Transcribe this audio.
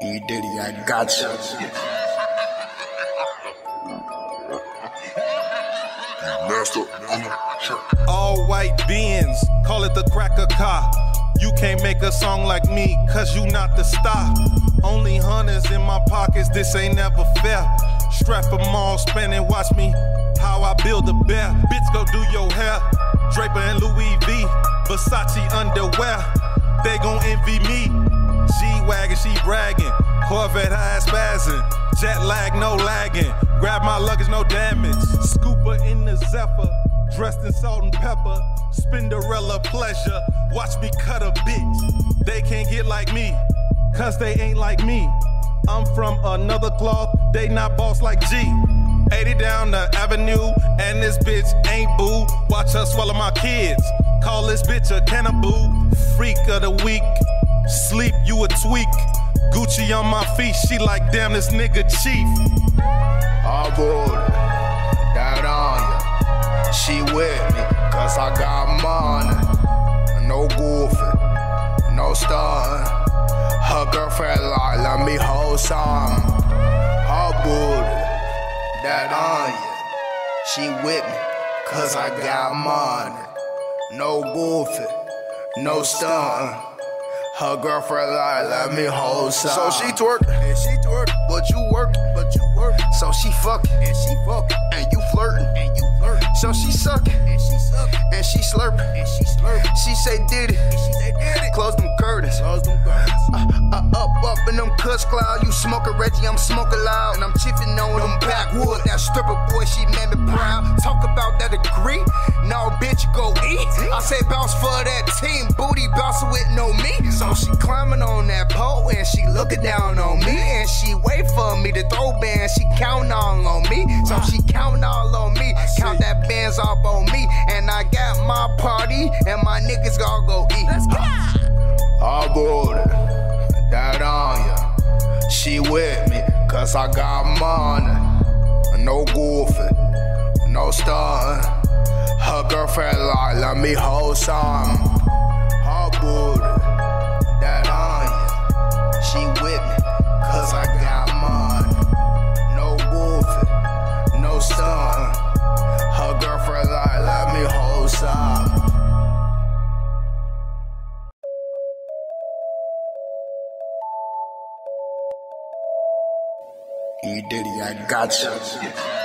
E Diddy, I got you. Master on the. All white beans, call it the cracker car. You can't make a song like me, cause you not the star. Only hunters in my pockets, this ain't never fair. Strap them all, spinning, watch me how I build a bear. Bitch, go do your hair. Draper and Louis V, Versace underwear. They gon' envy me. She bragging. Corvette high spazzing. Jet lag, no lagging. Grab my luggage, no damage. Scooper in the Zephyr. Dressed in salt and pepper. Spinderella pleasure. Watch me cut a bitch. They can't get like me. Cause they ain't like me. I'm from another cloth. They not boss like G. 80 down the avenue, and this bitch ain't boo. Watch her swallow my kids. Call this bitch a cannibal. Freak of the week. Sleep, you a tweak. Gucci on my feet, she like, damn, this nigga chief. All board, that on ya. She with me, cause I got money. No goofy, no stuntin'. Her girlfriend like, let me hold some. All board, that on ya. She with me, cause I got money. No goofy, no stuntin'. Her girlfriend like, let me hold some. So she twerk, and she twerk, but you work, but you work. So she fucking, And she fuck, and you flirting. and you flirt, So she sucking, and she suck, and she slurping. and she slurp, She say did it, and she say did it. close them curtains. Close them curtains. Uh, up, up in them cuss cloud. You smoking Reggie, I'm smoking loud. And I'm chipping on them backwood. That stripper boy, she made me proud. Talk about that degree. No, bitch, go eat. I say bounce for that team. So she climbing on that pole and she looking down on me. And she wait for me to throw bands. She count all on me. So she count all on me. Count that bands off on me. And I got my party and my niggas all go eat. Let's go. All board, that on ya. She with me, cause I got money. No goofy, no stuntin'. Her girlfriend like, let me hold some. E Diddy, I got you.